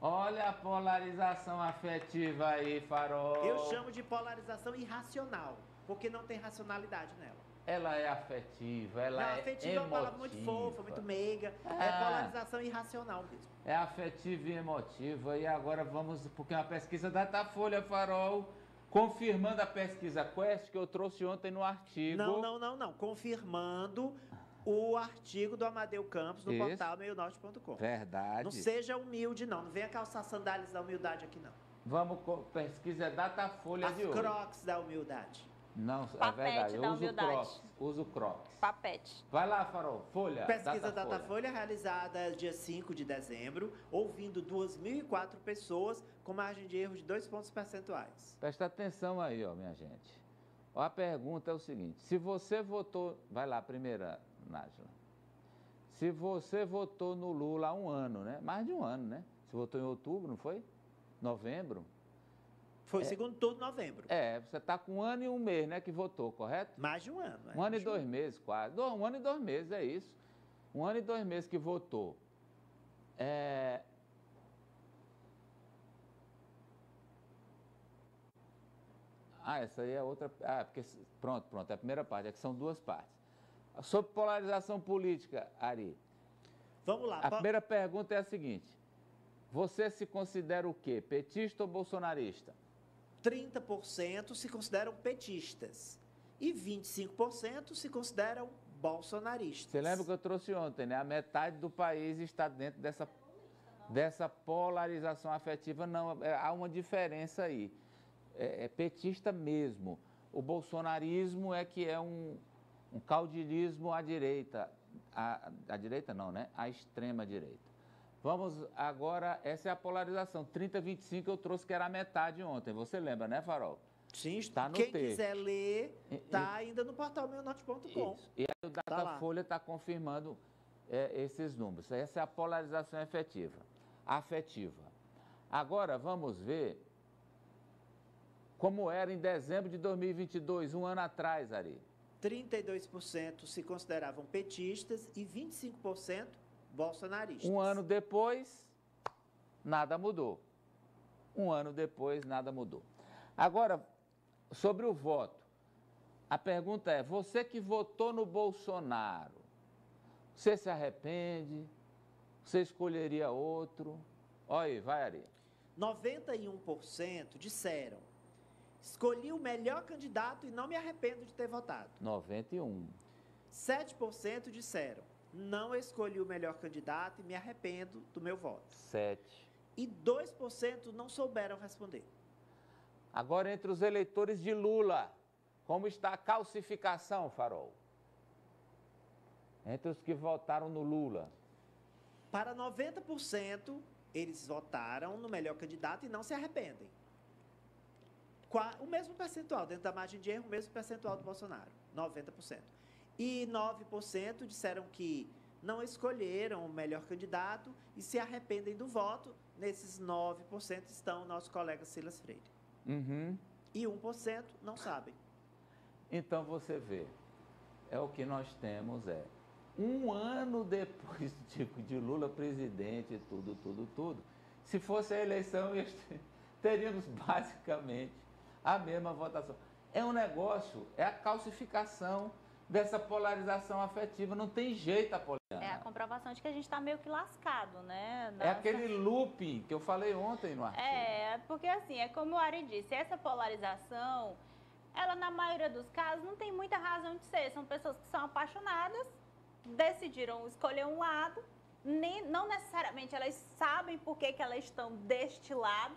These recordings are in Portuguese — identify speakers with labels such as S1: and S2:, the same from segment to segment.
S1: Olha a polarização afetiva aí, Farol.
S2: Eu chamo de polarização irracional, porque não tem racionalidade nela.
S1: Ela é afetiva, ela
S2: não,
S1: é
S2: afetiva é uma palavra muito fofa, muito meiga. É, é polarização irracional mesmo.
S1: É afetiva e emotiva. E agora vamos, porque uma pesquisa da Datafolha Farol confirmando a pesquisa Quest que eu trouxe ontem no artigo.
S2: Não, não, não, não. Confirmando o artigo do Amadeu Campos no Isso. portal meionorte.com.
S1: Verdade.
S2: Não seja humilde, não. Não venha calçar sandálias da humildade aqui, não.
S1: Vamos, pesquisa Datafolha
S2: As
S1: de hoje.
S2: As crocs da humildade.
S1: Não, é Papete é verdade. Eu uso humildade. Crocs. Uso Crocs.
S3: Papete.
S1: Vai lá, Farol. Folha.
S2: Pesquisa Datafolha. Datafolha realizada dia 5 de dezembro, ouvindo 2.004 pessoas com margem de erro de 2 pontos percentuais.
S1: Presta atenção aí, ó, minha gente. A pergunta é o seguinte: se você votou. Vai lá, primeira, Nájila. Se você votou no Lula há um ano, né? Mais de um ano, né? Você votou em outubro, não foi? Novembro?
S2: Foi é, segundo turno novembro.
S1: É, você está com um ano e um mês, né, que votou, correto?
S2: Mais de um ano.
S1: É, um ano e dois um... meses, quase. Um ano e dois meses, é isso. Um ano e dois meses que votou. É... Ah, essa aí é outra. Ah, porque. Pronto, pronto. É a primeira parte. É que são duas partes. Sobre polarização política, Ari.
S2: Vamos lá.
S1: A primeira pergunta é a seguinte: Você se considera o quê? Petista ou bolsonarista?
S2: 30% se consideram petistas e 25% se consideram bolsonaristas.
S1: Você lembra que eu trouxe ontem, né? A metade do país está dentro dessa, dessa polarização afetiva. Não, é, há uma diferença aí. É, é, petista mesmo. O bolsonarismo é que é um, um caudilhismo à direita. À, à direita não, né? À extrema direita. Vamos agora, essa é a polarização. 30, 25 eu trouxe que era a metade ontem. Você lembra, né, Farol?
S2: Sim, está no Quem texto. quiser ler, está ainda no portal meionorte.com.
S1: E aí o Datafolha está tá confirmando é, esses números. Essa é a polarização efetiva, afetiva. Agora vamos ver como era em dezembro de 2022, um ano atrás, Ari.
S2: 32% se consideravam petistas e 25% bolsonaristas.
S1: Um ano depois, nada mudou. Um ano depois, nada mudou. Agora, sobre o voto. A pergunta é: você que votou no Bolsonaro, você se arrepende? Você escolheria outro? Olha aí, vai, Ari.
S2: 91% disseram: escolhi o melhor candidato e não me arrependo de ter votado.
S1: 91.
S2: 7% disseram: não escolhi o melhor candidato e me arrependo do meu voto.
S1: Sete.
S2: E 2% não souberam responder.
S1: Agora, entre os eleitores de Lula, como está a calcificação, Farol? Entre os que votaram no Lula.
S2: Para 90%, eles votaram no melhor candidato e não se arrependem. O mesmo percentual, dentro da margem de erro, o mesmo percentual do Bolsonaro, 90%. E 9% disseram que não escolheram o melhor candidato e se arrependem do voto. Nesses 9% estão nosso colega Silas Freire.
S1: Uhum.
S2: E 1% não sabem.
S1: Então você vê, é o que nós temos é um ano depois de, de Lula presidente, tudo, tudo, tudo. Se fosse a eleição, teríamos basicamente a mesma votação. É um negócio, é a calcificação dessa polarização afetiva. Não tem jeito, Apoliana.
S3: É a comprovação de que a gente está meio que lascado, né?
S1: Nossa. É aquele looping que eu falei ontem no artigo.
S3: É, porque assim, é como o Ari disse, essa polarização, ela na maioria dos casos não tem muita razão de ser. São pessoas que são apaixonadas, decidiram escolher um lado, nem, não necessariamente elas sabem por que, que elas estão deste lado,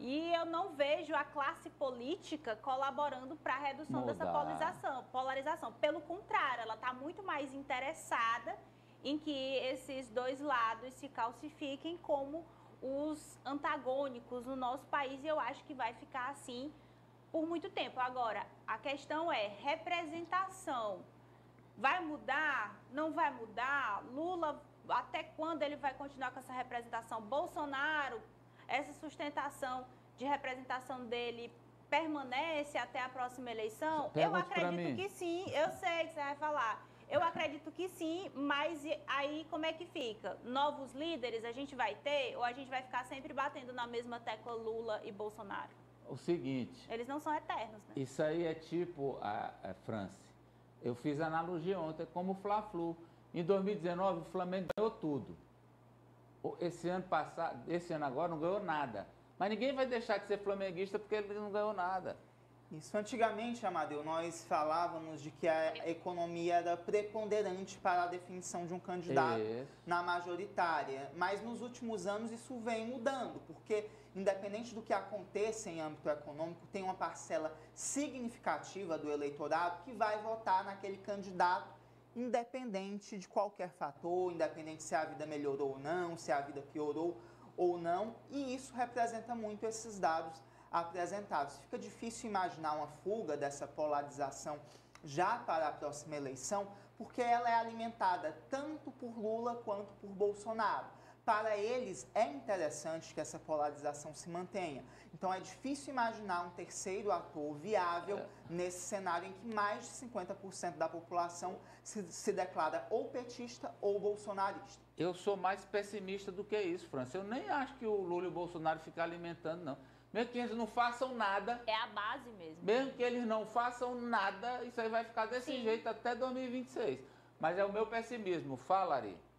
S3: e eu não vejo a classe política colaborando para a redução Mudar. dessa polarização, polarização. Pelo contrário, ela está muito mais interessada em que esses dois lados se calcifiquem como os antagônicos no nosso país e eu acho que vai ficar assim por muito tempo. Agora, a questão é representação. Vai mudar? Não vai mudar? Lula, até quando ele vai continuar com essa representação? Bolsonaro essa sustentação de representação dele permanece até a próxima eleição? Eu acredito que sim, eu sei que você vai falar. Eu acredito que sim, mas aí como é que fica? Novos líderes a gente vai ter ou a gente vai ficar sempre batendo na mesma tecla Lula e Bolsonaro?
S1: O seguinte.
S3: Eles não são eternos, né?
S1: Isso aí é tipo a, a France. Eu fiz analogia ontem como o Fla-Flu. Em 2019 o Flamengo ganhou tudo. Esse ano passado, esse ano agora não ganhou nada. Mas ninguém vai deixar de ser flamenguista porque ele não ganhou nada.
S4: Isso. Antigamente, Amadeu, nós falávamos de que a economia era preponderante para a definição de um candidato isso. na majoritária. Mas nos últimos anos isso vem mudando, porque independente do que aconteça em âmbito econômico, tem uma parcela significativa do eleitorado que vai votar naquele candidato independente de qualquer fator, independente se a vida melhorou ou não, se a vida piorou ou não, e isso representa muito esses dados apresentados. Fica difícil imaginar uma fuga dessa polarização já para a próxima eleição, porque ela é alimentada tanto por Lula quanto por Bolsonaro. Para eles é interessante que essa polarização se mantenha. Então é difícil imaginar um terceiro ator viável é. nesse cenário em que mais de 50% da população se, se declara ou petista ou bolsonarista.
S1: Eu sou mais pessimista do que isso, França. Eu nem acho que o Lula e o Bolsonaro ficam alimentando, não. Mesmo que eles não façam nada.
S3: É a base mesmo.
S1: Mesmo que eles não façam nada, isso aí vai ficar desse Sim. jeito até 2026. Mas é o meu pessimismo. Fala, Ari.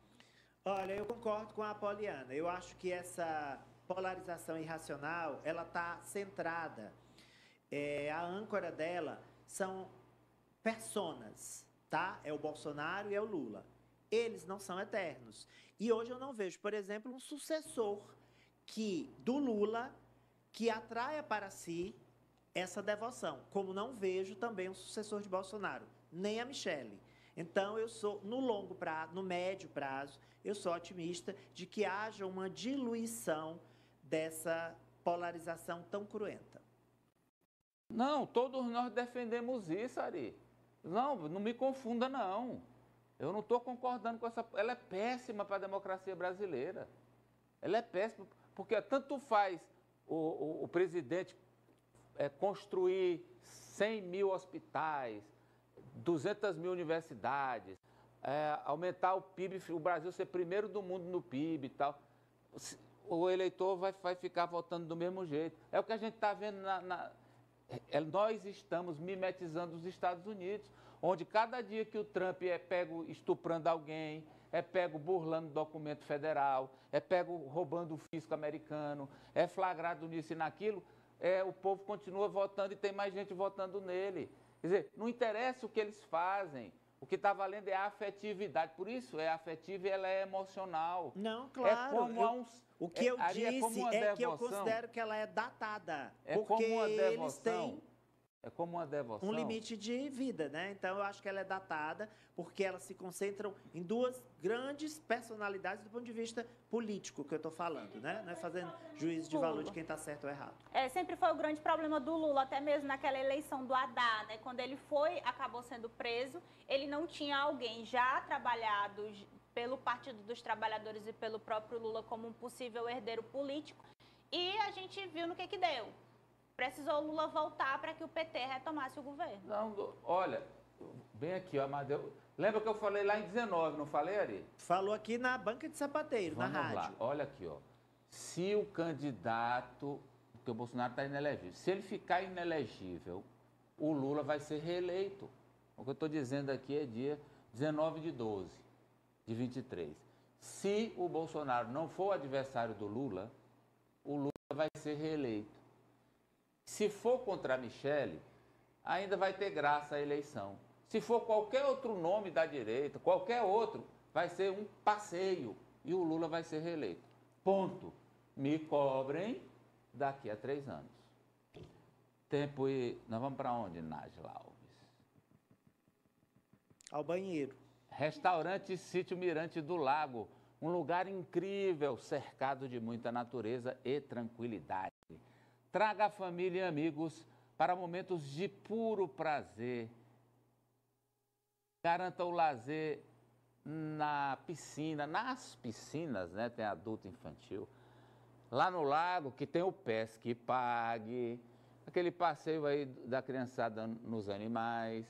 S2: Olha, eu concordo com a Poliana. Eu acho que essa polarização irracional, ela está centrada. É, a âncora dela são personas, tá? É o Bolsonaro e é o Lula. Eles não são eternos. E hoje eu não vejo, por exemplo, um sucessor que do Lula que atraia para si essa devoção, como não vejo também um sucessor de Bolsonaro, nem a Michele. Então eu sou no longo prazo, no médio prazo, eu sou otimista de que haja uma diluição dessa polarização tão cruenta.
S1: Não, todos nós defendemos isso, Ari. Não, não me confunda não. Eu não estou concordando com essa. Ela é péssima para a democracia brasileira. Ela é péssima porque tanto faz o, o, o presidente é, construir 100 mil hospitais, 200 mil universidades, é, aumentar o PIB, o Brasil ser primeiro do mundo no PIB e tal. O eleitor vai, vai ficar votando do mesmo jeito. É o que a gente está vendo na, na é, nós estamos mimetizando os Estados Unidos, onde cada dia que o Trump é pego estuprando alguém, é pego burlando documento federal, é pego roubando o fisco americano, é flagrado nisso e naquilo, é, o povo continua votando e tem mais gente votando nele. Quer dizer, não interessa o que eles fazem. O que está valendo é a afetividade. Por isso, é afetiva e ela é emocional.
S2: Não, claro. É como eu, uns, o que eu é, disse é, é, que eu considero que ela é datada. É porque como uma devoção. eles têm
S1: é como uma devoção.
S2: Um limite de vida, né? Então eu acho que ela é datada porque elas se concentram em duas grandes personalidades do ponto de vista político que eu estou falando, né? Não é fazendo juízo de valor de quem está certo ou errado.
S3: É, sempre foi o grande problema do Lula, até mesmo naquela eleição do Haddad, né? Quando ele foi, acabou sendo preso, ele não tinha alguém já trabalhado pelo Partido dos Trabalhadores e pelo próprio Lula como um possível herdeiro político. E a gente viu no que que deu precisou Lula voltar para que o PT retomasse o governo.
S1: Não, olha, bem aqui, ó, Amadeu. Lembra que eu falei lá em 19, não falei, Ari?
S2: Falou aqui na banca de sapateiro, Vamos na rádio. Lá.
S1: Olha aqui, ó. Se o candidato, porque o Bolsonaro está inelegível, se ele ficar inelegível, o Lula vai ser reeleito. O que eu estou dizendo aqui é dia 19 de 12 de 23. Se o Bolsonaro não for o adversário do Lula, o Lula vai ser reeleito. Se for contra a Michele, ainda vai ter graça a eleição. Se for qualquer outro nome da direita, qualquer outro, vai ser um passeio e o Lula vai ser reeleito. Ponto. Me cobrem daqui a três anos. Tempo e. Nós vamos para onde, Nájila Alves?
S2: Ao banheiro.
S1: Restaurante Sítio Mirante do Lago. Um lugar incrível, cercado de muita natureza e tranquilidade. Traga a família e amigos para momentos de puro prazer. Garanta o lazer na piscina, nas piscinas, né? Tem adulto infantil. Lá no lago, que tem o pesque pague, aquele passeio aí da criançada nos animais.